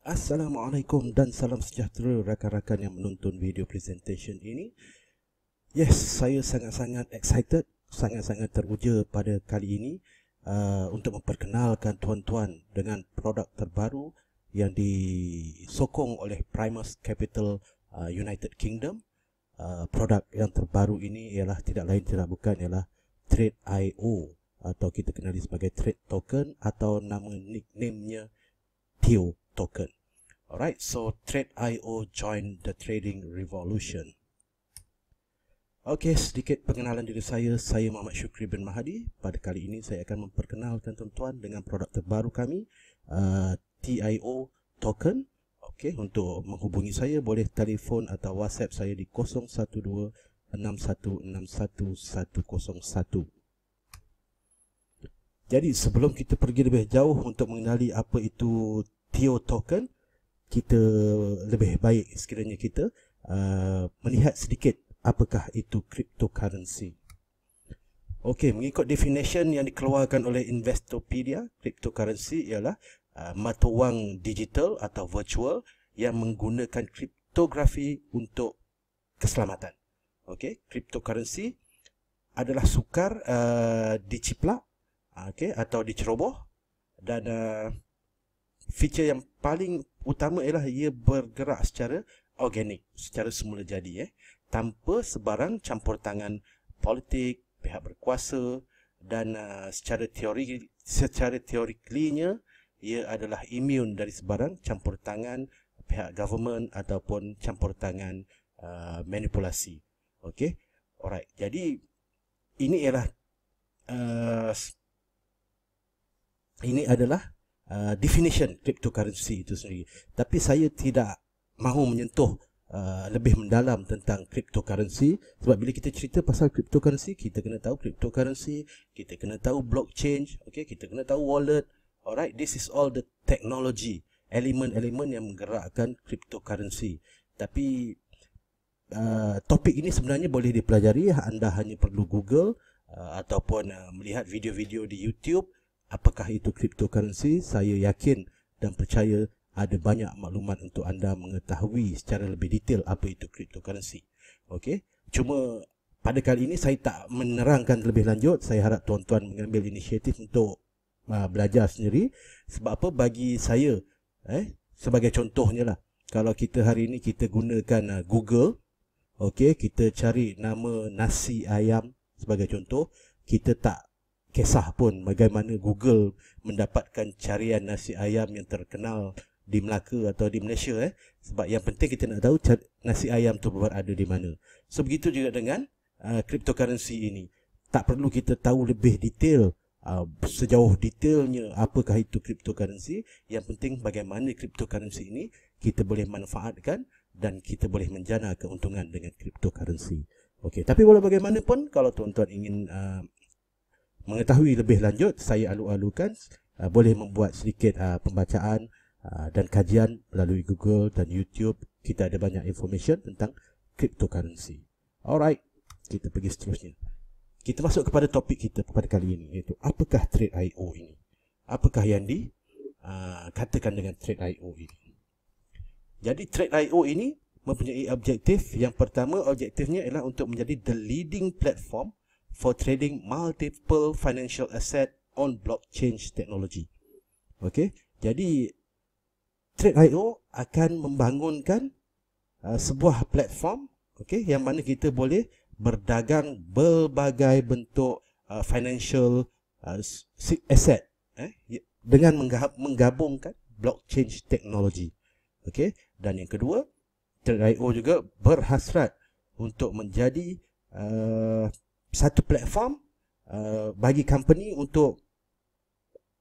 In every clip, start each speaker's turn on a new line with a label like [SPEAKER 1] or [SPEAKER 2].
[SPEAKER 1] Assalamualaikum dan salam sejahtera rakan-rakan yang menonton video presentation ini. Yes, saya sangat-sangat excited, sangat-sangat teruja pada kali ini uh, untuk memperkenalkan tuan-tuan dengan produk terbaru yang disokong oleh Primus Capital uh, United Kingdom. Uh, produk yang terbaru ini ialah tidak lain tidak bukan ialah Trade.io atau kita kenali sebagai Trade Token atau nama nickname-nya TIO token. Alright, so Trade.io join the trading revolution. Okey, sedikit pengenalan diri saya. Saya Muhammad Syukri bin Mahadi. Pada kali ini saya akan memperkenalkan tuan-tuan dengan produk terbaru kami, uh, TIO token. Okey, untuk menghubungi saya boleh telefon atau WhatsApp saya di 012 6161 Jadi sebelum kita pergi lebih jauh untuk mengenali apa itu TIO token kita lebih baik sekiranya kita uh, melihat sedikit apakah itu cryptocurrency. Okey, mengikut definition yang dikeluarkan oleh Investopedia, cryptocurrency ialah uh, mata wang digital atau virtual yang menggunakan kriptografi untuk keselamatan. Okey, cryptocurrency adalah sukar uh, diciplak okey atau diceroboh dan uh, feature yang paling utama ialah ia bergerak secara organik, secara semula jadi eh tanpa sebarang campur tangan politik, pihak berkuasa dan uh, secara teori secara teoriklinya ia adalah imun dari sebarang campur tangan pihak government ataupun campur tangan uh, manipulasi. Okey. Alright. Jadi ini ialah uh, ini adalah uh, definition cryptocurrency itu sendiri. Tapi saya tidak mahu menyentuh uh, lebih mendalam tentang cryptocurrency sebab bila kita cerita pasal cryptocurrency kita kena tahu cryptocurrency, kita kena tahu blockchain, okay, kita kena tahu wallet. Alright, this is all the technology, elemen-elemen yang menggerakkan cryptocurrency. Tapi uh, topik ini sebenarnya boleh dipelajari anda hanya perlu Google uh, ataupun uh, melihat video-video di YouTube apakah itu cryptocurrency? Saya yakin dan percaya ada banyak maklumat untuk anda mengetahui secara lebih detail apa itu cryptocurrency. Okey? Cuma pada kali ini saya tak menerangkan lebih lanjut. Saya harap tuan-tuan mengambil inisiatif untuk uh, belajar sendiri. Sebab apa? Bagi saya eh sebagai contohnya lah. Kalau kita hari ini kita gunakan uh, Google okey kita cari nama nasi ayam sebagai contoh kita tak kisah pun bagaimana Google mendapatkan carian nasi ayam yang terkenal di Melaka atau di Malaysia eh sebab yang penting kita nak tahu nasi ayam tu berada di mana. So begitu juga dengan uh, cryptocurrency ini. Tak perlu kita tahu lebih detail uh, sejauh detailnya apakah itu cryptocurrency, yang penting bagaimana cryptocurrency ini kita boleh manfaatkan dan kita boleh menjana keuntungan dengan cryptocurrency. Okey, tapi walau bagaimanapun kalau tuan-tuan ingin uh, mengetahui lebih lanjut saya alu-alukan uh, boleh membuat sedikit uh, pembacaan uh, dan kajian melalui Google dan YouTube. Kita ada banyak information tentang cryptocurrency. Alright kita pergi seterusnya. Kita masuk kepada topik kita pada kali ini iaitu apakah Trade.io ini? Apakah yang dikatakan uh, dengan Trade.io ini? Jadi Trade.io ini mempunyai objektif. Yang pertama objektifnya ialah untuk menjadi the leading platform for trading multiple financial asset on blockchain technology. Okay, jadi Trade.io akan membangunkan uh, sebuah platform okay, yang mana kita boleh berdagang berbagai bentuk uh, financial uh, asset eh, dengan menggabungkan blockchain technology. Okay, dan yang kedua, Trade.io juga berhasrat untuk menjadi uh, satu platform uh, bagi company untuk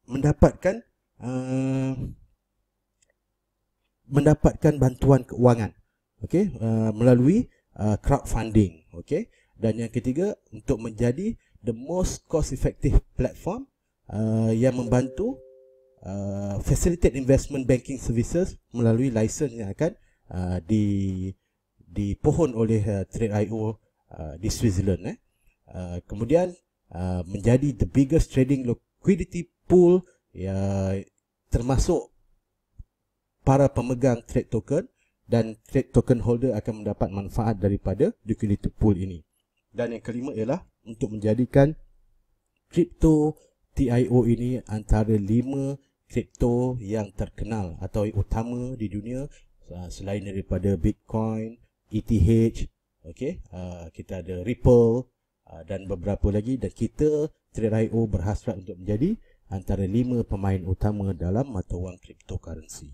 [SPEAKER 1] mendapatkan uh, mendapatkan bantuan keuangan. Okey uh, melalui uh, crowdfunding. Okey dan yang ketiga untuk menjadi the most cost effective platform uh, yang membantu uh, facilitate investment banking services melalui license yang akan uh, di dipohon oleh uh, Trade.io uh, di Switzerland eh Uh, kemudian uh, menjadi the biggest trading liquidity pool ya termasuk para pemegang trade token dan trade token holder akan mendapat manfaat daripada liquidity pool ini. Dan yang kelima ialah untuk menjadikan crypto TIO ini antara lima kripto yang terkenal atau yang utama di dunia uh, selain daripada Bitcoin, ETH, okay, uh, kita ada Ripple uh, dan beberapa lagi dan kita Trade.io berhasrat untuk menjadi antara lima pemain utama dalam mata wang cryptocurrency.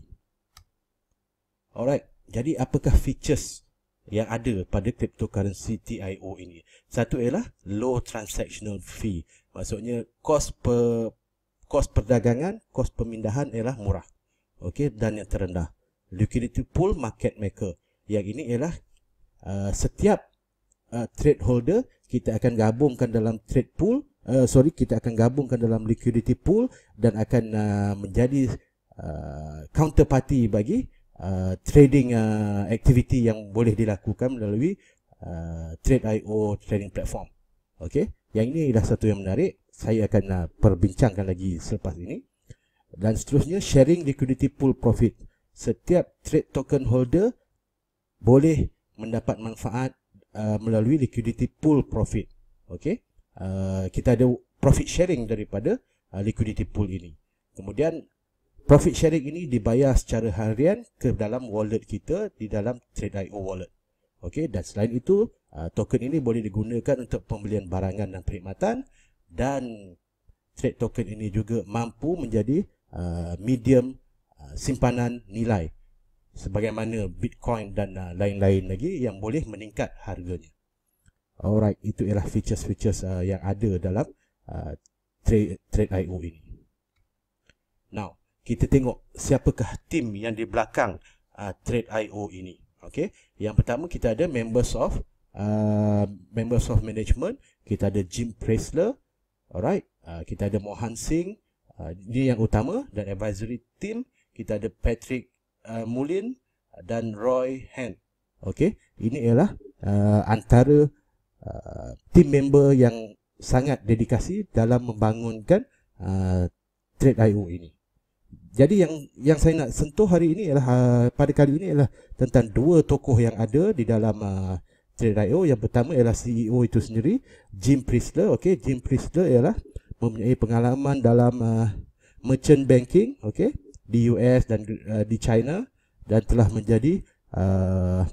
[SPEAKER 1] Alright, jadi apakah features yang ada pada cryptocurrency TIO ini? Satu ialah low transactional fee. Maksudnya kos per kos perdagangan, kos pemindahan ialah murah. Okey dan yang terendah. Liquidity pool market maker. Yang ini ialah uh, setiap uh, trade holder kita akan gabungkan dalam trade pool uh, sorry kita akan gabungkan dalam liquidity pool dan akan uh, menjadi uh, counterparty bagi uh, trading uh, activity yang boleh dilakukan melalui uh, trade.io trading platform. Okey yang ini adalah satu yang menarik. Saya akan uh, perbincangkan lagi selepas ini. Dan seterusnya sharing liquidity pool profit. Setiap trade token holder boleh mendapat manfaat uh, melalui liquidity pool profit. Okey. Uh, kita ada profit sharing daripada uh, liquidity pool ini. Kemudian profit sharing ini dibayar secara harian ke dalam wallet kita di dalam Trade.io wallet. Okey, dan selain itu uh, token ini boleh digunakan untuk pembelian barangan dan perkhidmatan dan trade token ini juga mampu menjadi uh, medium uh, simpanan nilai sebagaimana Bitcoin dan uh, lain-lain lagi yang boleh meningkat harganya. Alright, itu ialah features-features uh, yang ada dalam uh, Trade Trade.io ini. Now, kita tengok siapakah tim yang di belakang uh, Trade.io ini. Okay, yang pertama kita ada members of uh, members of management. Kita ada Jim Presler. Alright, uh, kita ada Mohan Singh. Uh, dia yang utama dan advisory team. Kita ada Patrick uh, Mulin dan Roy Hand. Okey, ini ialah uh, antara uh, team member yang sangat dedikasi dalam membangunkan uh, Trade.io ini. Jadi yang yang saya nak sentuh hari ini ialah uh, pada kali ini ialah tentang dua tokoh yang ada di dalam uh, Trade.io. Yang pertama ialah CEO itu sendiri, Jim Priestler. Okey, Jim Priestler ialah mempunyai pengalaman dalam uh, merchant banking, okey, di US dan uh, di China dan telah menjadi uh,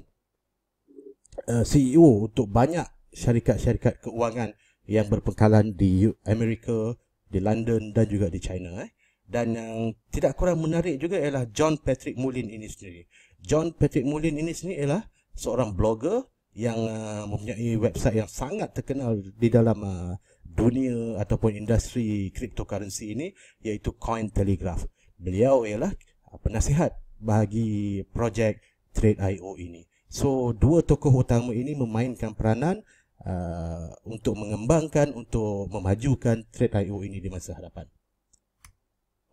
[SPEAKER 1] uh, CEO untuk banyak syarikat-syarikat keuangan yang berpengkalan di Amerika, di London dan juga di China. Eh. Dan yang tidak kurang menarik juga ialah John Patrick Mullin ini sendiri. John Patrick Mullin ini sendiri ialah seorang blogger yang uh, mempunyai website yang sangat terkenal di dalam uh, dunia ataupun industri cryptocurrency ini iaitu Cointelegraph. Beliau ialah penasihat bagi projek Trade.io ini. So, dua tokoh utama ini memainkan peranan uh, untuk mengembangkan, untuk memajukan Trade.io ini di masa hadapan.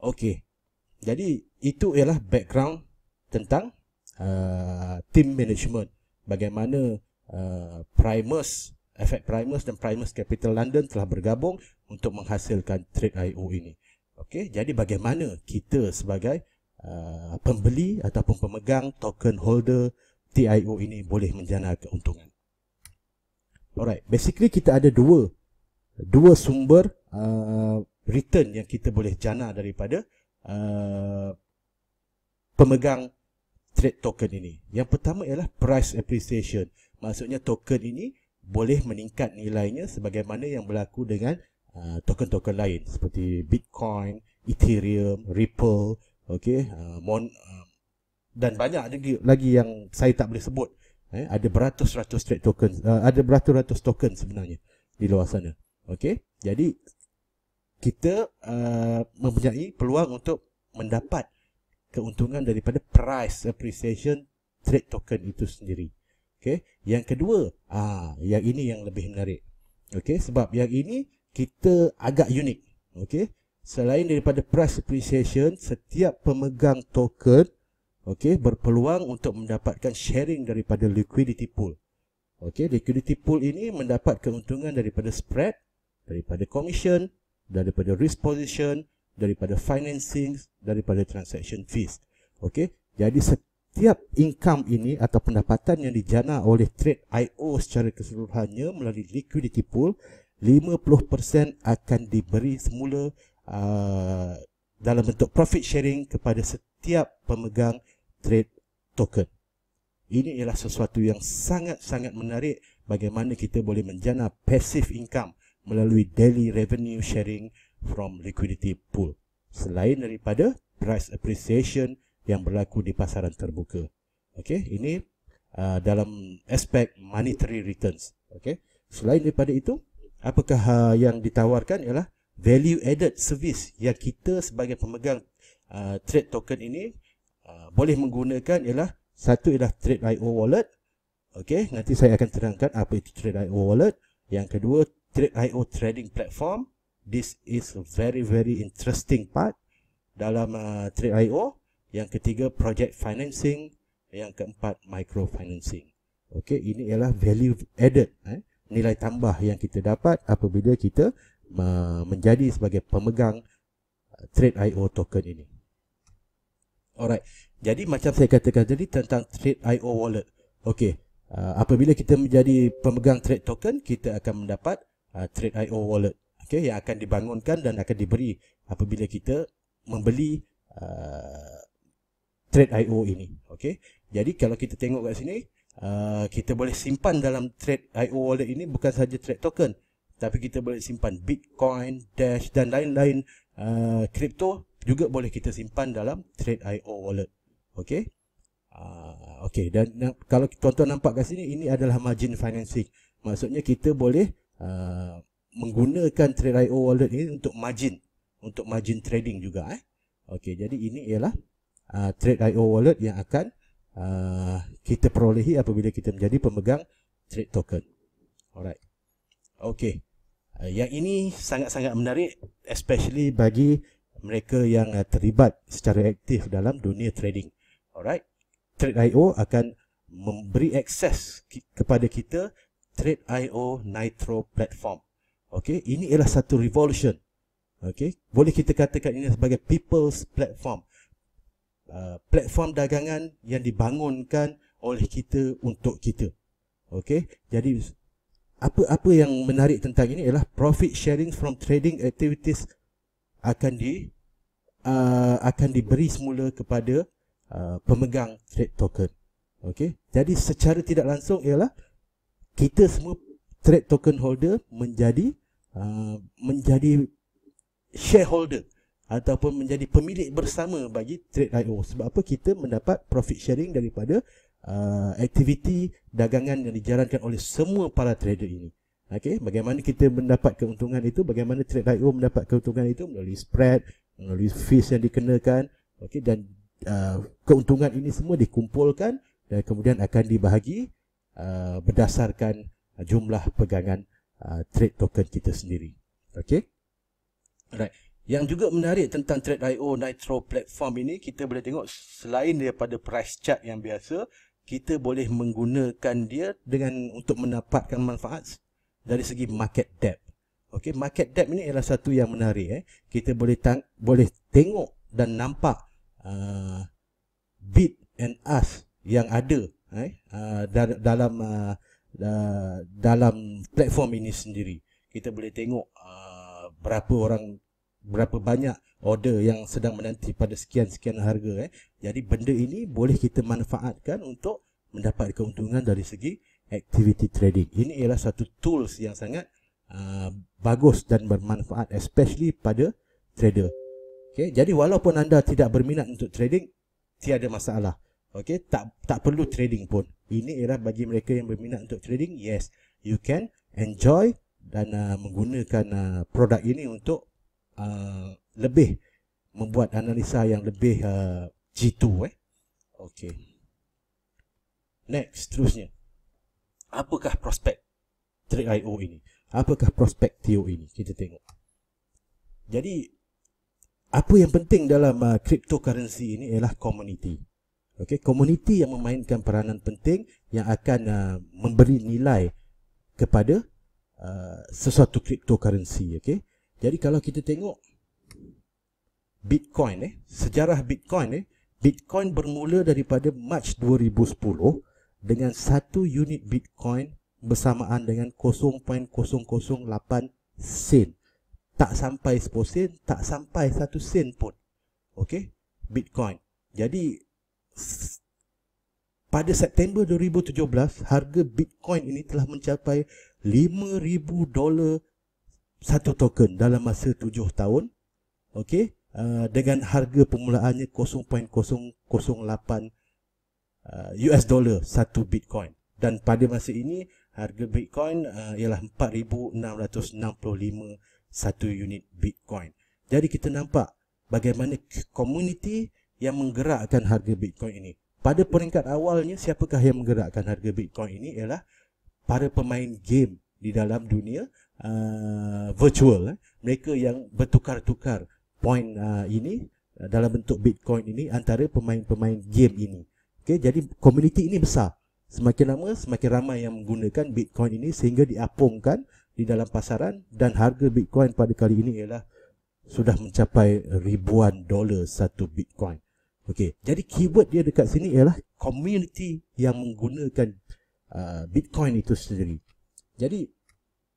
[SPEAKER 1] Okey. Jadi, itu ialah background tentang uh, team management. Bagaimana uh, Primus, efek Primus dan Primus Capital London telah bergabung untuk menghasilkan Trade.io ini. Okey, jadi bagaimana kita sebagai uh, pembeli ataupun pemegang token holder TIO ini boleh menjana keuntungan? Alright, basically kita ada dua dua sumber uh, return yang kita boleh jana daripada uh, pemegang trade token ini. Yang pertama ialah price appreciation. Maksudnya token ini boleh meningkat nilainya sebagaimana yang berlaku dengan Uh, token-token lain seperti Bitcoin, Ethereum, Ripple, okay, uh, Mon, uh, dan banyak lagi, lagi yang saya tak boleh sebut. Eh, ada beratus-ratus trade token, uh, ada beratus-ratus token sebenarnya di luar sana. Okay, jadi kita uh, mempunyai peluang untuk mendapat keuntungan daripada price appreciation trade token itu sendiri. Okay, yang kedua, ah, yang ini yang lebih menarik. Okay, sebab yang ini kita agak unik. Okey. Selain daripada price appreciation, setiap pemegang token okey berpeluang untuk mendapatkan sharing daripada liquidity pool. Okey, liquidity pool ini mendapat keuntungan daripada spread, daripada commission, daripada risk position, daripada financing, daripada transaction fees. Okey. Jadi setiap income ini atau pendapatan yang dijana oleh trade IO secara keseluruhannya melalui liquidity pool 50% akan diberi semula uh, dalam bentuk profit sharing kepada setiap pemegang trade token. Ini ialah sesuatu yang sangat-sangat menarik bagaimana kita boleh menjana passive income melalui daily revenue sharing from liquidity pool. Selain daripada price appreciation yang berlaku di pasaran terbuka. Okey, ini uh, dalam aspek monetary returns. Okey. Selain daripada itu, apakah uh, yang ditawarkan ialah value added service yang kita sebagai pemegang uh, trade token ini uh, boleh menggunakan ialah satu ialah Trade.io wallet. Okey, nanti saya akan terangkan apa itu Trade.io wallet. Yang kedua, Trade.io trading platform. This is a very very interesting part dalam uh, Trade.io. Yang ketiga, project financing. Yang keempat, microfinancing. Okey, ini ialah value added, eh? Nilai tambah yang kita dapat apabila kita menjadi sebagai pemegang uh, Trade.io token ini. Alright. Jadi macam saya katakan tadi tentang Trade.io wallet. Okey. Uh, apabila kita menjadi pemegang trade token, kita akan mendapat uh, Trade.io wallet. Okey, yang akan dibangunkan dan akan diberi apabila kita membeli uh, Trade.io ini. Okey. Jadi kalau kita tengok kat sini, uh, kita boleh simpan dalam Trade.io wallet ini bukan saja trade token, tapi kita boleh simpan Bitcoin, Dash dan lain-lain kripto juga boleh kita simpan dalam Trade.io wallet. Okey. Uh, Okey dan kalau tuan-tuan nampak kat sini ini adalah margin financing. Maksudnya kita boleh uh, menggunakan Trade.io wallet ini untuk margin, untuk margin trading juga eh. Okey, jadi ini ialah uh, Trade.io wallet yang akan uh, kita perolehi apabila kita menjadi pemegang trade token. Alright. Okey. Uh, yang ini sangat-sangat menarik especially bagi mereka yang uh, terlibat secara aktif dalam dunia trading. Alright. Trade.io akan memberi akses ki- kepada kita Trade.io Nitro platform. Okey, ini ialah satu revolution. Okey, boleh kita katakan ini sebagai people's platform. Uh, platform dagangan yang dibangunkan oleh kita untuk kita. Okey, jadi apa-apa yang menarik tentang ini ialah profit sharing from trading activities akan di uh, akan diberi semula kepada uh, pemegang trade token. Okey. Jadi secara tidak langsung ialah kita semua trade token holder menjadi uh, menjadi shareholder ataupun menjadi pemilik bersama bagi Trade.io sebab apa kita mendapat profit sharing daripada uh, aktiviti dagangan yang dijalankan oleh semua para trader ini. Okey, bagaimana kita mendapat keuntungan itu? Bagaimana Trade.io mendapat keuntungan itu melalui spread, melalui fees yang dikenakan, okey dan uh, keuntungan ini semua dikumpulkan dan kemudian akan dibahagi uh, berdasarkan jumlah pegangan uh, trade token kita sendiri. Okey. Alright. Yang juga menarik tentang Trade.io Nitro platform ini kita boleh tengok selain daripada price chart yang biasa, kita boleh menggunakan dia dengan untuk mendapatkan manfaat dari segi market depth. Okey, market depth ini adalah satu yang menarik eh. Kita boleh tang- boleh tengok dan nampak uh, bid and ask yang ada eh uh, dalam uh, uh, dalam platform ini sendiri. Kita boleh tengok uh, berapa orang berapa banyak order yang sedang menanti pada sekian-sekian harga eh. Jadi benda ini boleh kita manfaatkan untuk mendapat keuntungan dari segi activity trading. Ini ialah satu tools yang sangat uh, bagus dan bermanfaat especially pada trader. Okay, jadi walaupun anda tidak berminat untuk trading, tiada masalah. Okay, tak tak perlu trading pun. Ini ialah bagi mereka yang berminat untuk trading. Yes, you can enjoy dan uh, menggunakan uh, produk ini untuk uh, lebih membuat analisa yang lebih uh, jitu. Eh. Okay. Next, terusnya. Apakah prospek Trade.io ini? Apakah prospek TIO ini? Kita tengok. Jadi, apa yang penting dalam uh, cryptocurrency ini ialah community. Okay, community yang memainkan peranan penting yang akan uh, memberi nilai kepada uh, sesuatu cryptocurrency. Okay, jadi kalau kita tengok Bitcoin, eh, sejarah Bitcoin, eh, Bitcoin bermula daripada Mac 2010 dengan satu unit Bitcoin bersamaan dengan 0.008 sen. Tak sampai 10 sen, tak sampai 1 sen pun. Okey, Bitcoin. Jadi pada September 2017, harga Bitcoin ini telah mencapai 5000 dolar satu token dalam masa 7 tahun. Okey, uh, dengan harga permulaannya 0.008 uh, US dollar satu Bitcoin. Dan pada masa ini harga Bitcoin uh, ialah 4665 satu unit Bitcoin. Jadi kita nampak bagaimana komuniti yang menggerakkan harga Bitcoin ini. Pada peringkat awalnya siapakah yang menggerakkan harga Bitcoin ini ialah para pemain game di dalam dunia uh, virtual eh. mereka yang bertukar-tukar point uh, ini uh, dalam bentuk Bitcoin ini antara pemain-pemain game ini. Okey, jadi komuniti ini besar. Semakin lama semakin ramai yang menggunakan Bitcoin ini sehingga diapungkan di dalam pasaran dan harga Bitcoin pada kali ini ialah sudah mencapai ribuan dolar satu Bitcoin. Okey, jadi keyword dia dekat sini ialah community yang menggunakan uh, Bitcoin itu sendiri. Jadi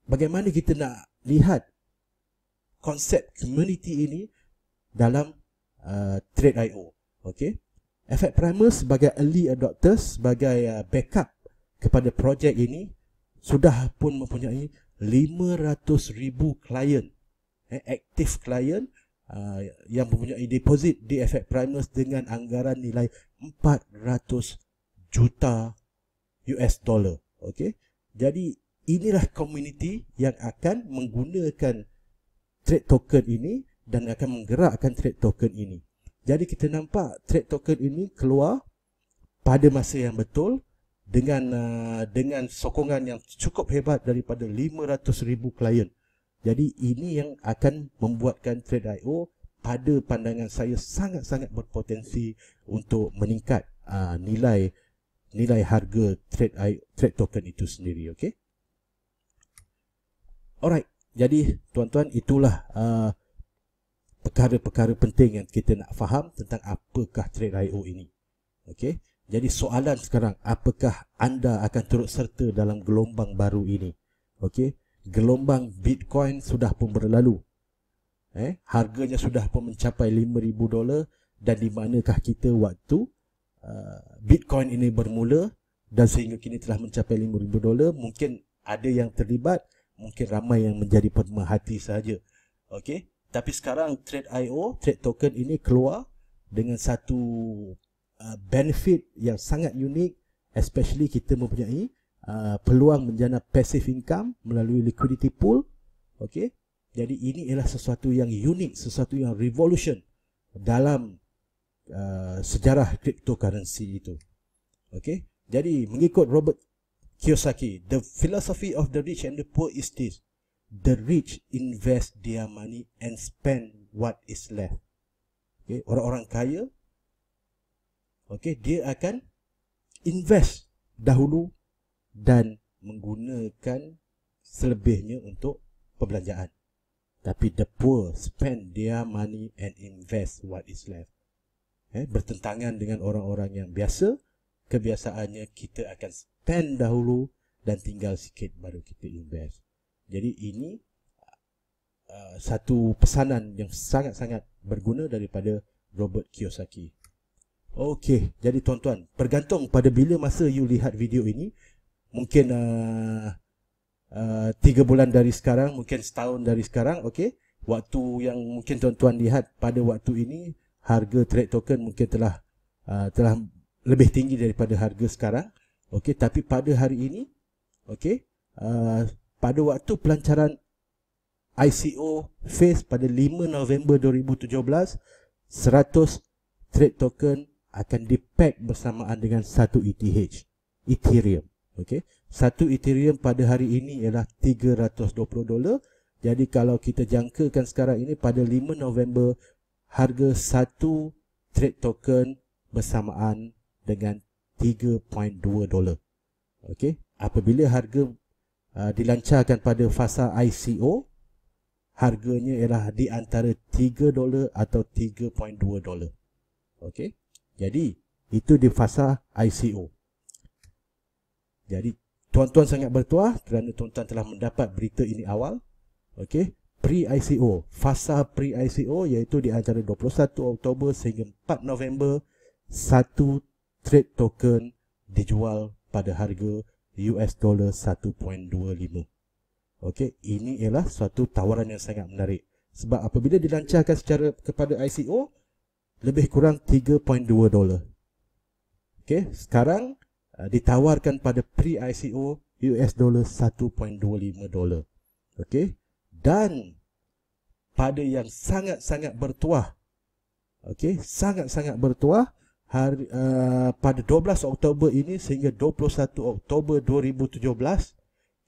[SPEAKER 1] bagaimana kita nak lihat konsep community ini dalam uh, Trade.io. Okey. Effect Primer sebagai early adopters, sebagai uh, backup kepada projek ini sudah pun mempunyai 500,000 klien. Eh, active klien uh, yang mempunyai deposit di Effect Primers dengan anggaran nilai 400 juta US dollar. Okey. Jadi inilah community yang akan menggunakan trade token ini dan akan menggerakkan trade token ini. Jadi kita nampak trade token ini keluar pada masa yang betul dengan uh, dengan sokongan yang cukup hebat daripada 500,000 klien. Jadi ini yang akan membuatkan Trade.io pada pandangan saya sangat-sangat berpotensi untuk meningkat uh, nilai nilai harga trade trade token itu sendiri okey alright. Jadi tuan-tuan itulah uh, perkara-perkara penting yang kita nak faham tentang apakah Trade.io ini. Okey? Jadi soalan sekarang apakah anda akan turut serta dalam gelombang baru ini? Okey? Gelombang Bitcoin sudah pun berlalu. Eh, harganya sudah pun mencapai 5000 dolar. Dan di manakah kita waktu uh, Bitcoin ini bermula dan sehingga kini telah mencapai 5000 dolar, mungkin ada yang terlibat, mungkin ramai yang menjadi pemerhati saja. Okey, tapi sekarang Trade.io, trade token ini keluar dengan satu uh, benefit yang sangat unik especially kita mempunyai Uh, peluang menjana passive income melalui liquidity pool. Okey? Jadi ini ialah sesuatu yang unik sesuatu yang revolution dalam uh, sejarah cryptocurrency itu. Okey? Jadi mengikut Robert Kiyosaki the philosophy of the rich and the poor is this the rich invest their money and spend what is left okey orang-orang kaya okey dia akan invest dahulu dan menggunakan selebihnya untuk perbelanjaan. Tapi the poor spend their money and invest what is left. Eh, bertentangan dengan orang-orang yang biasa, kebiasaannya kita akan spend dahulu dan tinggal sikit baru kita invest. Jadi ini uh, satu pesanan yang sangat-sangat berguna daripada Robert Kiyosaki. Okey, jadi tuan-tuan, bergantung pada bila masa you lihat video ini, mungkin uh, uh, tiga bulan dari sekarang, mungkin setahun dari sekarang, okey. Waktu yang mungkin tuan-tuan lihat pada waktu ini harga trade token mungkin telah uh, telah lebih tinggi daripada harga sekarang, okey. Tapi pada hari ini, okey, uh, pada waktu pelancaran ICO phase pada 5 November 2017, 100 trade token akan dipack bersamaan dengan satu ETH, Ethereum. Okey. Satu Ethereum pada hari ini ialah 320 dolar. Jadi kalau kita jangkakan sekarang ini pada 5 November harga satu trade token bersamaan dengan 3.2 dolar. Okey. Apabila harga uh, dilancarkan pada fasa ICO harganya ialah di antara 3 dolar atau 3.2 dolar. Okey. Jadi, itu di fasa ICO. Jadi, tuan-tuan sangat bertuah kerana tuan-tuan telah mendapat berita ini awal. Okey, pre-ICO, fasa pre-ICO iaitu di antara 21 Oktober sehingga 4 November trade token dijual pada harga US dollar 1.25. Okey, ini ialah suatu tawaran yang sangat menarik. Sebab apabila dilancarkan secara kepada ICO lebih kurang 3.2 dolar. Okey, sekarang uh, ditawarkan pada pre-ICO US dollar 1.25 dolar. Okey, dan pada yang sangat-sangat bertuah okey sangat-sangat bertuah hari uh, pada 12 Oktober ini sehingga 21 Oktober 2017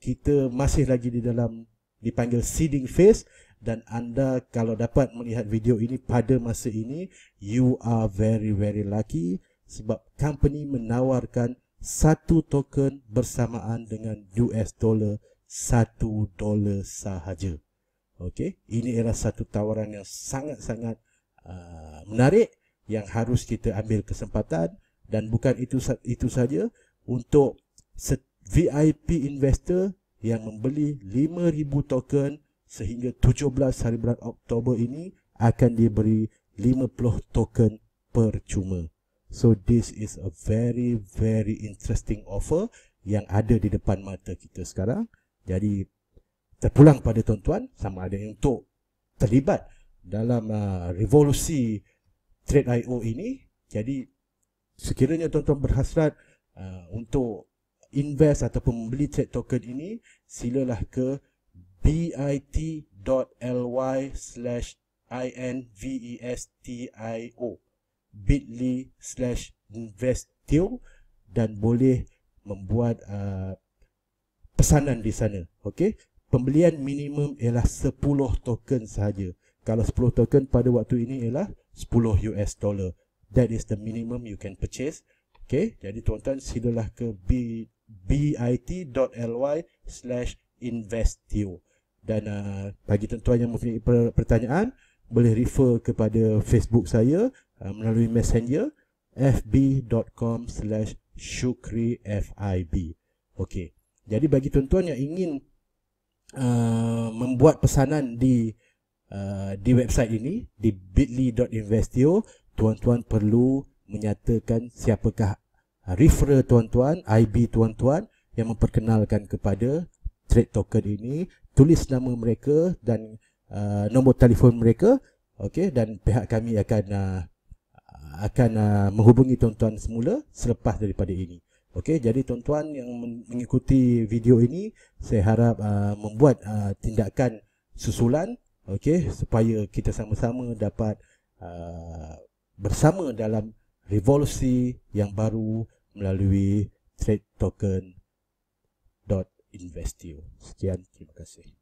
[SPEAKER 1] kita masih lagi di dalam dipanggil seeding phase. Dan anda kalau dapat melihat video ini pada masa ini you are very very lucky sebab company menawarkan satu token bersamaan dengan US dollar 1 dolar sahaja. Okey, ini adalah satu tawaran yang sangat-sangat uh, menarik yang harus kita ambil kesempatan dan bukan itu itu saja untuk VIP investor yang membeli 5000 token sehingga 17 hari bulan Oktober ini akan diberi 50 token percuma. So this is a very very interesting offer yang ada di depan mata kita sekarang. Jadi terpulang pada tuan-tuan sama ada yang untuk terlibat dalam uh, revolusi trade IO ini jadi sekiranya tuan-tuan berhasrat uh, untuk invest ataupun membeli trade token ini silalah ke bit.ly slash investio bit.ly slash investio dan boleh membuat uh, pesanan di sana okey pembelian minimum ialah 10 token sahaja. Kalau 10 token pada waktu ini ialah 10 US dollar. That is the minimum you can purchase. Okay, jadi tuan-tuan silalah ke bit.ly slash investio. Dan uh, bagi tuan-tuan yang mempunyai pertanyaan, boleh refer kepada Facebook saya uh, melalui messenger fb.com slash shukrifib. Okay, jadi bagi tuan-tuan yang ingin Uh, membuat pesanan di uh, di website ini di bit.ly.investio tuan-tuan perlu menyatakan siapakah referrer tuan-tuan IB tuan-tuan yang memperkenalkan kepada trade token ini tulis nama mereka dan uh, nombor telefon mereka okey dan pihak kami akan uh, akan uh, menghubungi tuan-tuan semula selepas daripada ini. Okey, jadi tuan-tuan yang mengikuti video ini, saya harap uh, membuat uh, tindakan susulan, okey, supaya kita sama-sama dapat uh, bersama dalam revolusi yang baru melalui trade token investio. Sekian, terima kasih.